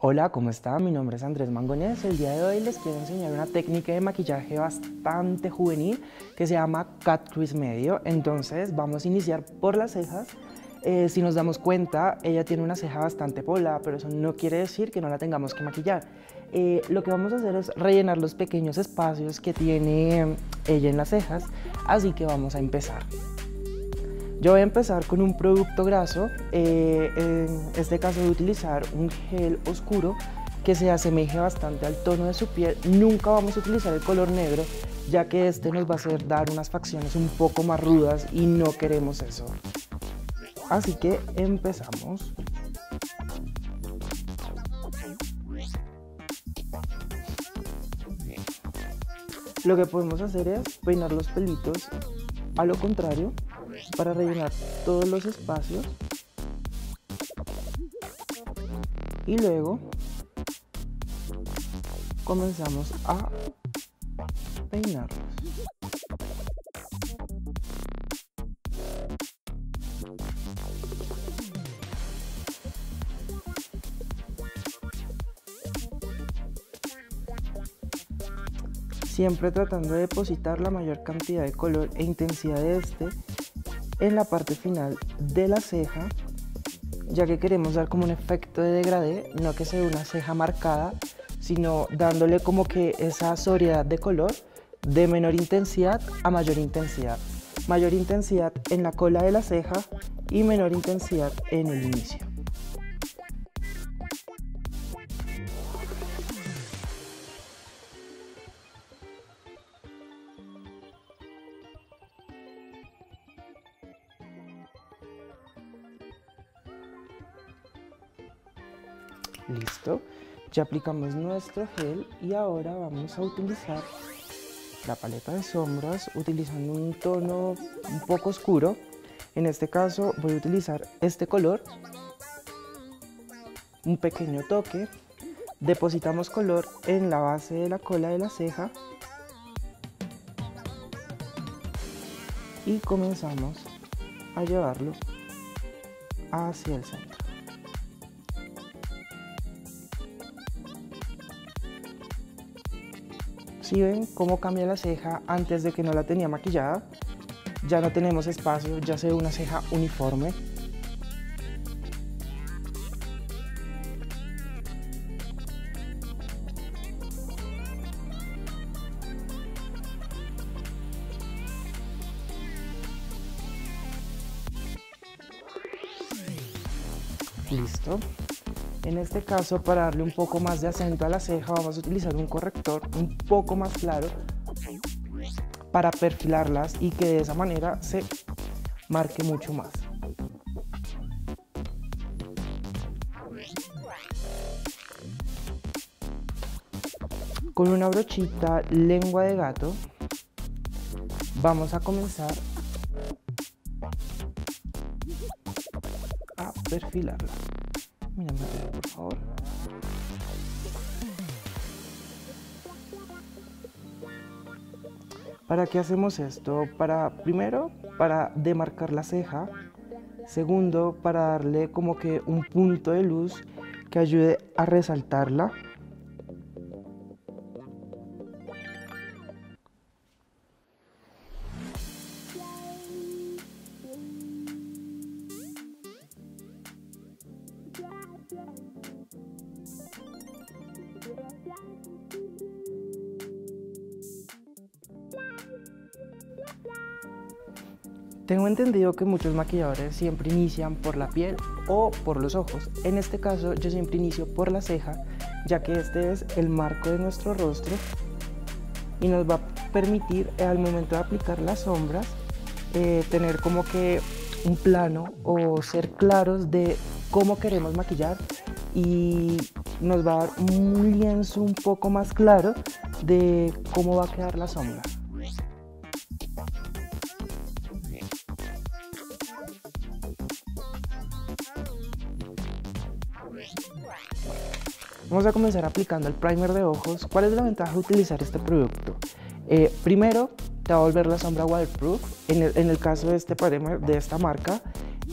Hola, ¿cómo están? Mi nombre es Andrés Mangonés. El día de hoy les quiero enseñar una técnica de maquillaje bastante juvenil que se llama Cut Crease Medio. Entonces vamos a iniciar por las cejas. Eh, si nos damos cuenta, ella tiene una ceja bastante poblada, pero eso no quiere decir que no la tengamos que maquillar. Eh, lo que vamos a hacer es rellenar los pequeños espacios que tiene ella en las cejas, así que vamos a empezar. Yo voy a empezar con un producto graso, eh, en este caso voy a utilizar un gel oscuro que se asemeje bastante al tono de su piel. Nunca vamos a utilizar el color negro, ya que este nos va a hacer dar unas facciones un poco más rudas y no queremos eso. Así que empezamos. Lo que podemos hacer es peinar los pelitos a lo contrario para rellenar todos los espacios y luego comenzamos a peinarlos. Siempre tratando de depositar la mayor cantidad de color e intensidad de este en la parte final de la ceja, ya que queremos dar como un efecto de degradé, no que sea una ceja marcada, sino dándole como que esa sobriedad de color de menor intensidad a mayor intensidad. Mayor intensidad en la cola de la ceja y menor intensidad en el inicio. Ya aplicamos nuestro gel y ahora vamos a utilizar la paleta de sombras utilizando un tono un poco oscuro. En este caso voy a utilizar este color, un pequeño toque, depositamos color en la base de la cola de la ceja y comenzamos a llevarlo hacia el centro. Si ven cómo cambia la ceja antes de que no la tenía maquillada, ya no tenemos espacio, ya se ve una ceja uniforme. En este caso, para darle un poco más de acento a la ceja, vamos a utilizar un corrector un poco más claro para perfilarlas y que de esa manera se marque mucho más. Con una brochita lengua de gato vamos a comenzar a perfilarla. ¿Para qué hacemos esto? Para, primero, para demarcar la ceja. Segundo, para darle como que un punto de luz que ayude a resaltarla. Entendido que muchos maquilladores siempre inician por la piel o por los ojos. En este caso yo siempre inicio por la ceja, ya que este es el marco de nuestro rostro y nos va a permitir eh, al momento de aplicar las sombras eh, tener como que un plano o ser claros de cómo queremos maquillar y nos va a dar un lienzo un poco más claro de cómo va a quedar la sombra. Vamos a comenzar aplicando el primer de ojos. ¿Cuál es la ventaja de utilizar este producto? Eh, primero, te va a volver la sombra waterproof. En el, caso de este primer de esta marca,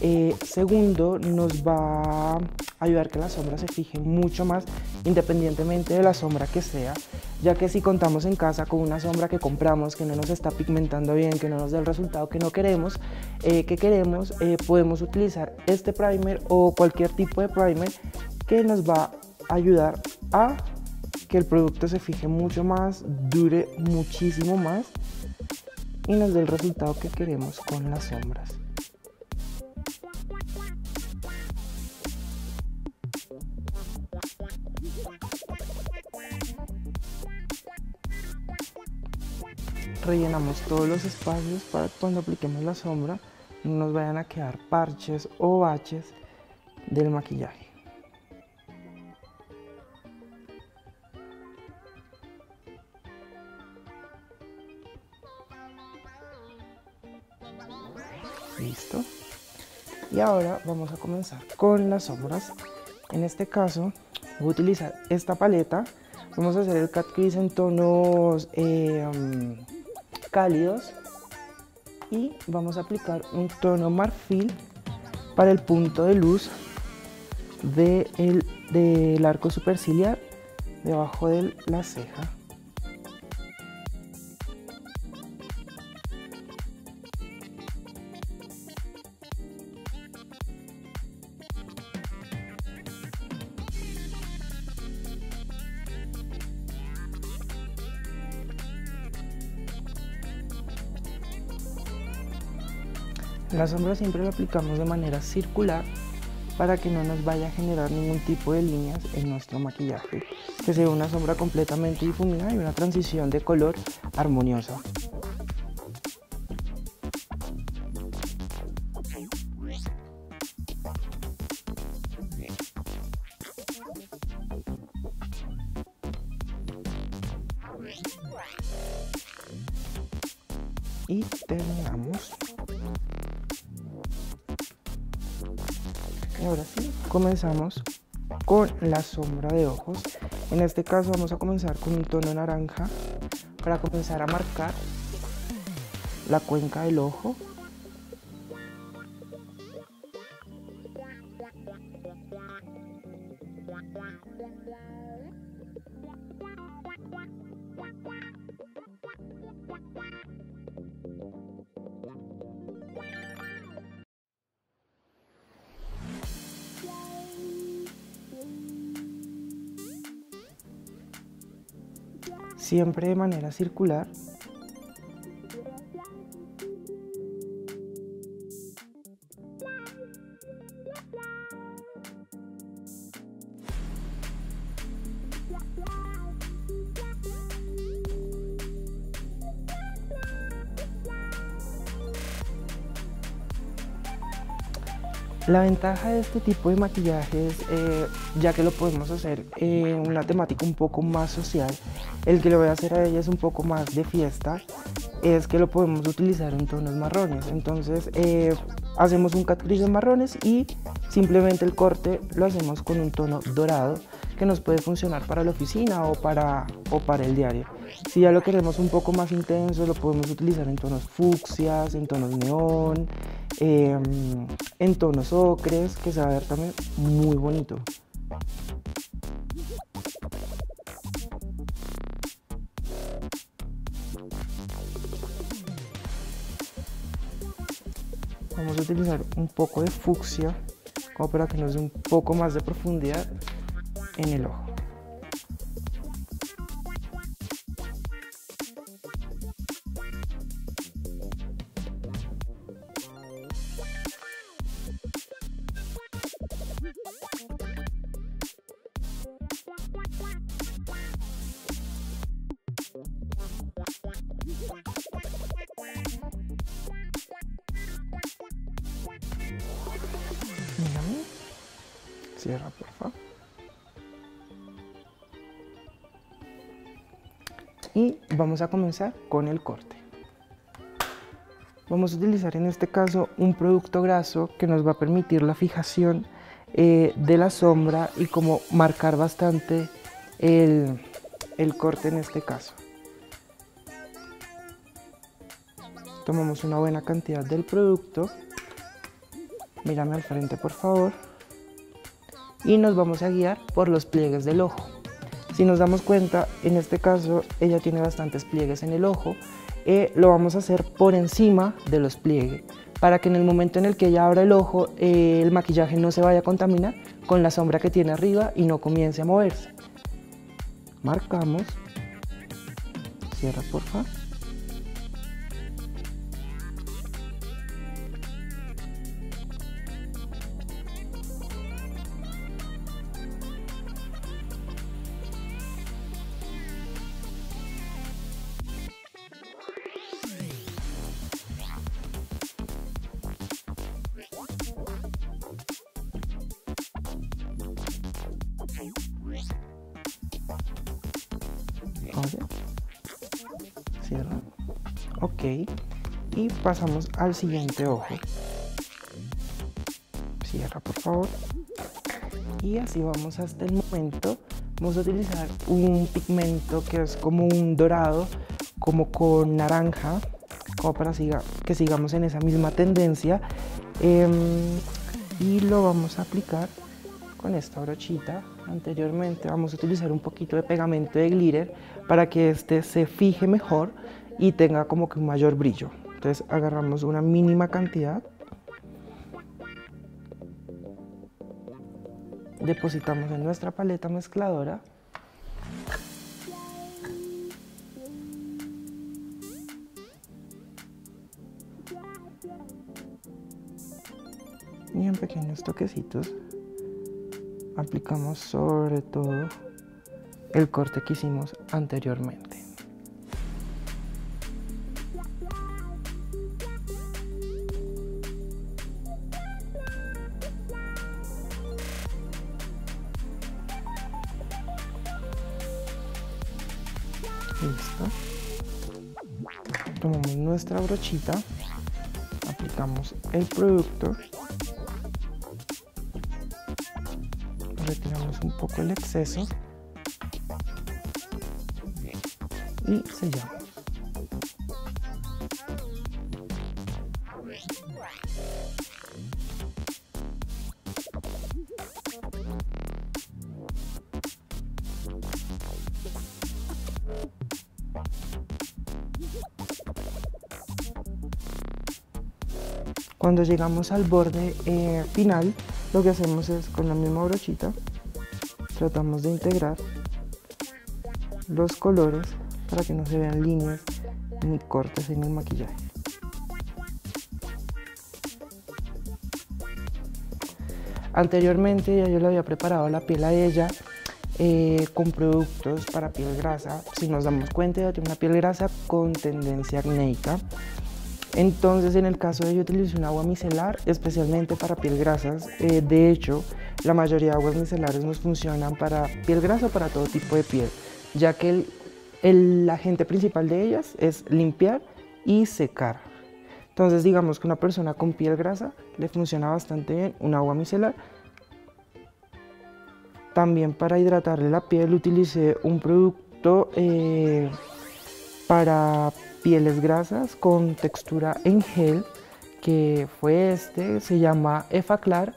Eh, segundo, nos va a ayudar que la sombra se fije mucho más independientemente de la sombra que sea, ya que si contamos en casa con una sombra que compramos, que no nos está pigmentando bien, que no nos da el resultado que no queremos, eh, que queremos, eh, podemos utilizar este primer o cualquier tipo de primer que nos va ayudar a que el producto se fije mucho más, dure muchísimo más y nos dé el resultado que queremos con las sombras. rellenamos todos los espacios para que cuando apliquemos la sombra no nos vayan a quedar parches o baches del maquillaje. Ahora vamos a comenzar con las sombras. En este caso voy a utilizar esta paleta. Vamos a hacer el cat crease en tonos eh, um, cálidos y vamos a aplicar un tono marfil para el punto de luz de el, del arco superciliar debajo de la ceja. La sombra siempre la aplicamos de manera circular para que no nos vaya a generar ningún tipo de líneas en nuestro maquillaje, que sea una sombra completamente difuminada y una transición de color armoniosa. Comenzamos con la sombra de ojos. En este caso vamos a comenzar con un tono naranja para comenzar a marcar la cuenca del ojo. Siempre de manera circular. La ventaja de este tipo de maquillajes, eh, ya que lo podemos hacer en una temática un poco más social, el que lo voy a hacer a ella es un poco más de fiesta, es que lo podemos utilizar en tonos marrones. Entonces eh, hacemos un cat gris en marrones y simplemente el corte lo hacemos con un tono dorado que nos puede funcionar para la oficina o para, o para el diario. Si ya lo queremos un poco más intenso, lo podemos utilizar en tonos fucsias, en tonos neón, em, en tonos ocres, que se va a ver también muy bonito. Vamos a utilizar un poco de fucsia como para que nos dé un poco más de profundidad en el ojo. Cierra, por favor. Y vamos a comenzar con el corte. Vamos a utilizar en este caso un producto graso que nos va a permitir la fijación eh, de la sombra y como marcar bastante el, el corte en este caso. Tomamos una buena cantidad del producto Mírame al frente, por favor. Y nos vamos a guiar por los pliegues del ojo. Si nos damos cuenta, en este caso ella tiene bastantes pliegues en el ojo. Eh, lo vamos a hacer por encima de los pliegues para que en el momento en el que ella abra el ojo, eh, el maquillaje no se vaya a contaminar con la sombra que tiene arriba y no comience a moverse. Marcamos. Cierra, por Cierra. Ok. Y pasamos al siguiente ojo. Cierra, por favor. Y así vamos hasta el momento. Vamos a utilizar un pigmento que es como un dorado, como con naranja, como para que sigamos en esa misma tendencia. Em, y lo vamos a aplicar con esta brochita. Anteriormente vamos a utilizar un poquito de pegamento de glitter para que este se fije mejor y tenga como que un mayor brillo. Entonces agarramos una mínima cantidad. Depositamos en nuestra paleta mezcladora. Y en pequeños toquecitos aplicamos sobre todo el corte que hicimos anteriormente. Listo. Tomamos nuestra brochita, aplicamos el producto retiramos un poco el exceso y sellamos. Cuando llegamos al borde eh, final, lo que hacemos es con la misma brochita, tratamos de integrar los colores para que no se vean líneas ni cortes en el maquillaje. Anteriormente ya yo le había preparado la piel a ella eh, con productos para piel grasa. Si nos damos cuenta, ella tiene una piel grasa con tendencia acnéica. Entonces, en el caso de ella utilizo un agua micelar, especialmente para piel grasas. Eh, de hecho, la mayoría de aguas micelares nos funcionan para piel grasa o para todo tipo de piel, ya que el, el agente principal de ellas es limpiar y secar. Entonces, digamos que una persona con piel grasa le funciona bastante bien un agua micelar. También para hidratarle la piel utilicé un producto eh, para pieles grasas con textura en gel, que fue este, se llama Efaclar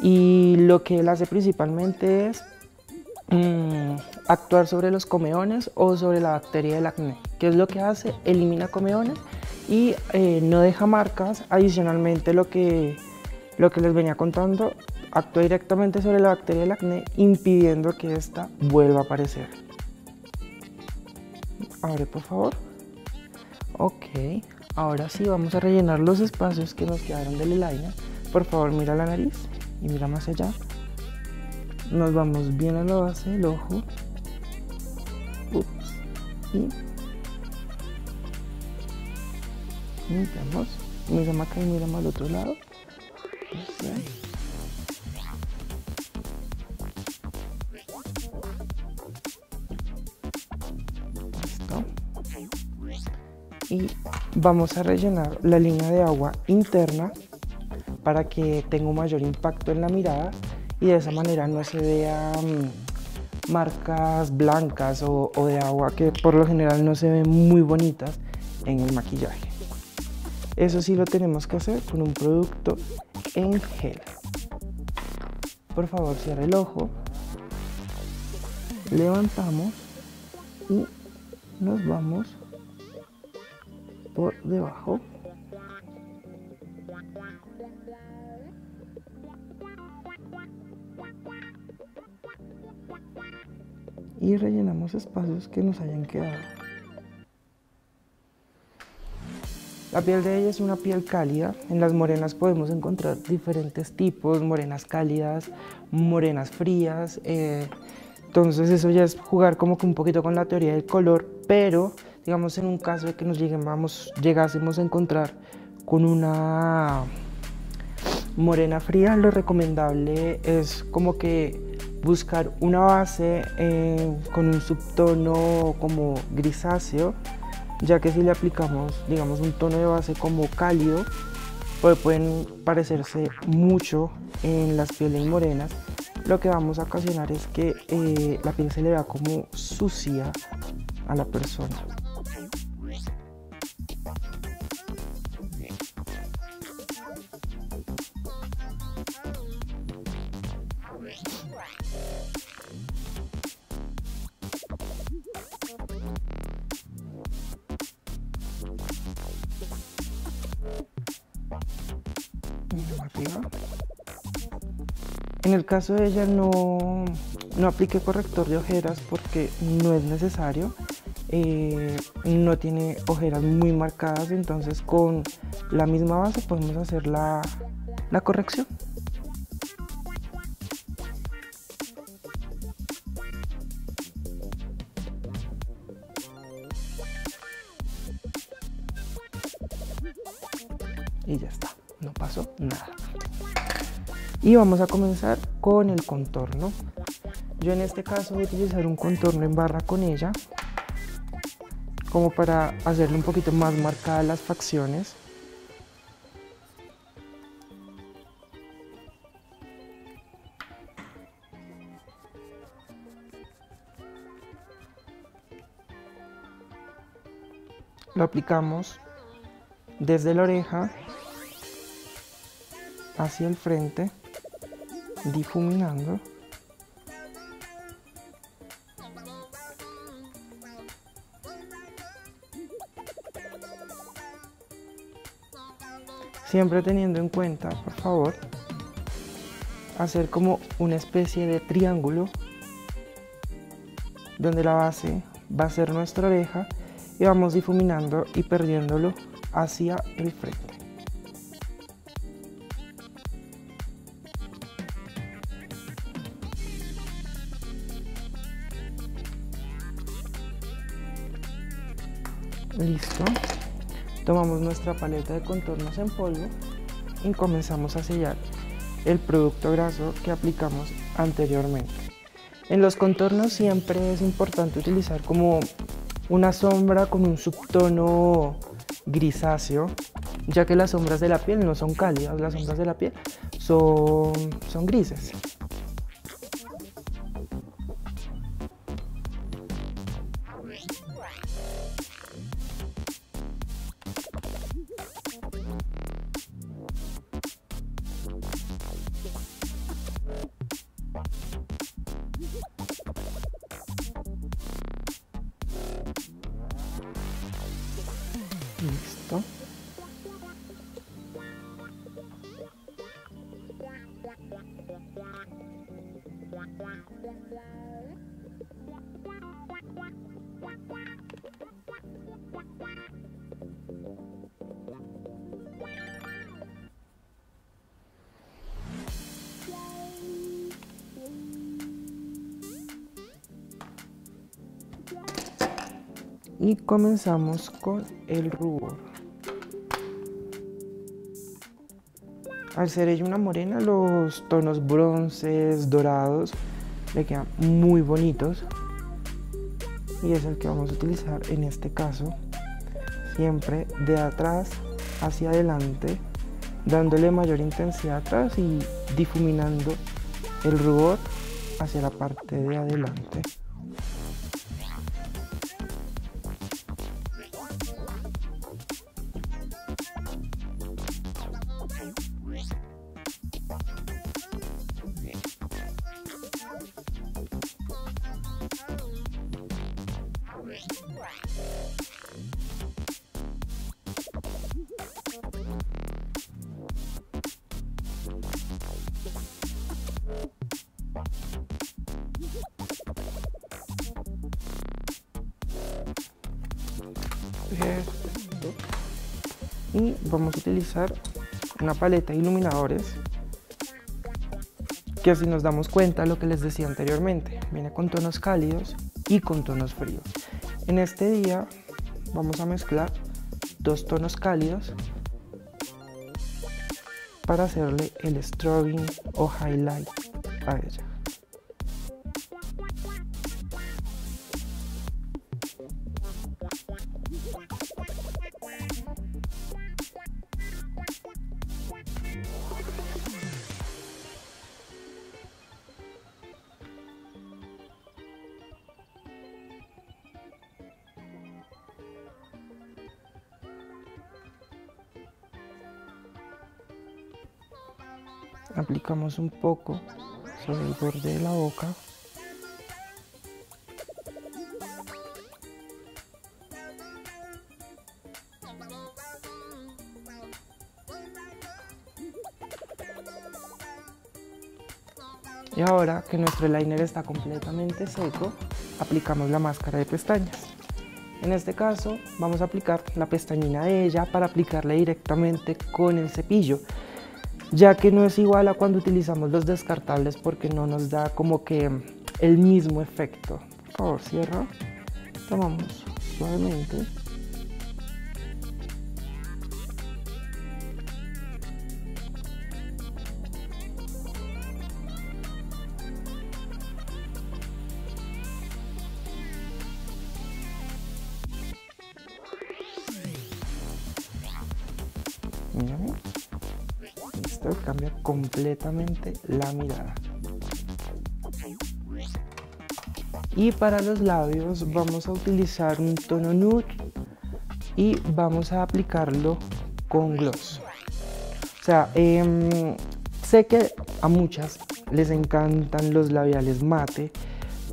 y lo que él hace principalmente es mm, actuar sobre los comeones o sobre la bacteria del acné. ¿Qué es lo que hace? Elimina comeones y eh, no deja marcas. Adicionalmente lo que, lo que les venía contando, actúa directamente sobre la bacteria del acné impidiendo que ésta vuelva a aparecer. Abre por favor. Ok, ahora sí vamos a rellenar los espacios que nos quedaron del eyeliner. Por favor, mira la nariz y mira más allá. Nos vamos bien a la base del ojo. Ups. Y limpiamos. Mira acá y mira más al otro lado. Y vamos a rellenar la línea de agua interna para que tenga un mayor impacto en la mirada y de esa manera no se vean marcas blancas o, de agua que por lo general no se ven muy bonitas en el maquillaje. Eso sí lo tenemos que hacer con un producto en gel. Por favor, cierre el ojo. Levantamos y nos vamos por debajo. Y rellenamos espacios que nos hayan quedado. La piel de ella es una piel cálida. En las morenas podemos encontrar diferentes tipos, morenas cálidas, morenas frías. Eh, entonces eso ya es jugar como que un poquito con la teoría del color, pero digamos en un caso de que nos lleguemos, llegásemos a encontrar con una morena fría, lo recomendable es como que buscar una base eh, con un subtono como grisáceo ya que si le aplicamos, digamos, un tono de base como cálido, pues pueden parecerse mucho en las pieles morenas, lo que vamos a ocasionar es que eh, la piel se le vea como sucia a la persona. El caso de ella no, no aplique corrector de ojeras porque no es necesario. Eh, no tiene ojeras muy marcadas, entonces con la misma base podemos hacer la, la corrección. Y ya está, no pasó nada y vamos a comenzar con el contorno. Yo en este caso voy a utilizar un contorno en barra con ella como para hacerle un poquito más marcadas las facciones. Lo aplicamos desde la oreja hacia el frente difuminando. Siempre teniendo en cuenta, por favor, hacer como una especie de triángulo donde la base va a ser nuestra oreja y vamos difuminando y perdiéndolo hacia el frente. Nuestra paleta de contornos en polvo y comenzamos a sellar el producto graso que aplicamos anteriormente. En los contornos siempre es importante utilizar como una sombra con un subtono grisáceo, ya que las sombras de la piel no son cálidas, las sombras de la piel son, son grises. Y comenzamos con el rubor. Al ser ella una morena, los tonos bronces, dorados, le quedan muy bonitos. Y es el que vamos a utilizar en este caso. Siempre de atrás hacia adelante, dándole mayor intensidad atrás y difuminando el rubor hacia la parte de adelante. Una paleta de iluminadores que así nos damos cuenta lo que les decía anteriormente. Viene con tonos cálidos y con tonos fríos. En este día vamos a mezclar dos tonos cálidos para hacerle el strobing o highlight a ella. Un poco sobre el borde de la boca Y ahora que nuestro liner está completamente seco, aplicamos la máscara de pestañas. En este caso vamos a aplicar la pestañina de ella para aplicarle directamente con el cepillo ya que no es igual a cuando utilizamos los descartables porque no nos da como que el mismo efecto. Por favor, cierra. Tomamos suavemente. Mírame cambia completamente la mirada. Y para los labios vamos a utilizar un tono nude y vamos a aplicarlo con gloss. O sea, em, sé que a muchas les encantan los labiales mate,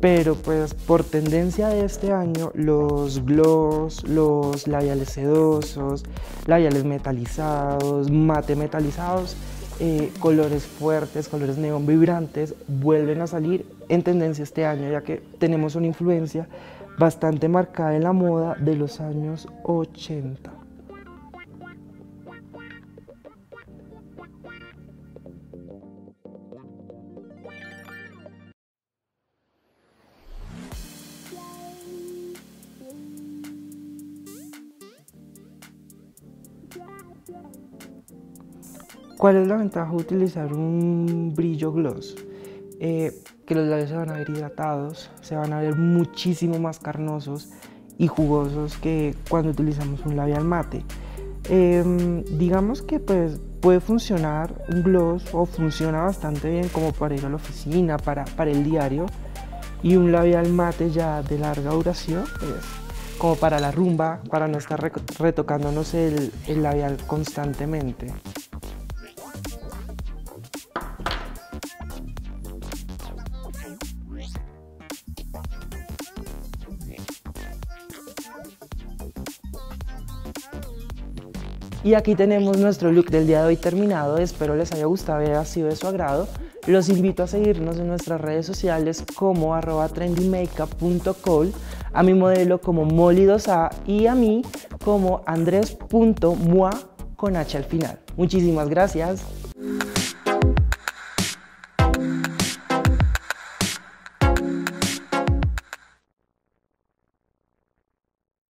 pero pues por tendencia de este año los gloss, los labiales sedosos, labiales metalizados, mate metalizados eh, colores fuertes, colores neón vibrantes, vuelven a salir en tendencia este año, ya que tenemos una influencia bastante marcada en la moda de los años 80. ¿Cuál es la ventaja de utilizar un brillo gloss? Eh, que los labios se van a ver hidratados, se van a ver muchísimo más carnosos y jugosos que cuando utilizamos un labial mate. Em, digamos que pues, puede funcionar un gloss o funciona bastante bien como para ir a la oficina, para, para el diario y un labial mate ya de larga duración, pues, como para la rumba, para no estar retocándonos el, el labial constantemente. Y aquí tenemos nuestro look del día de hoy terminado. Espero les haya gustado y haya sido de su agrado. Los invito a seguirnos en nuestras redes sociales como arroba a mi modelo como Molly2A y a mí como andres.mua con H al final. Muchísimas gracias.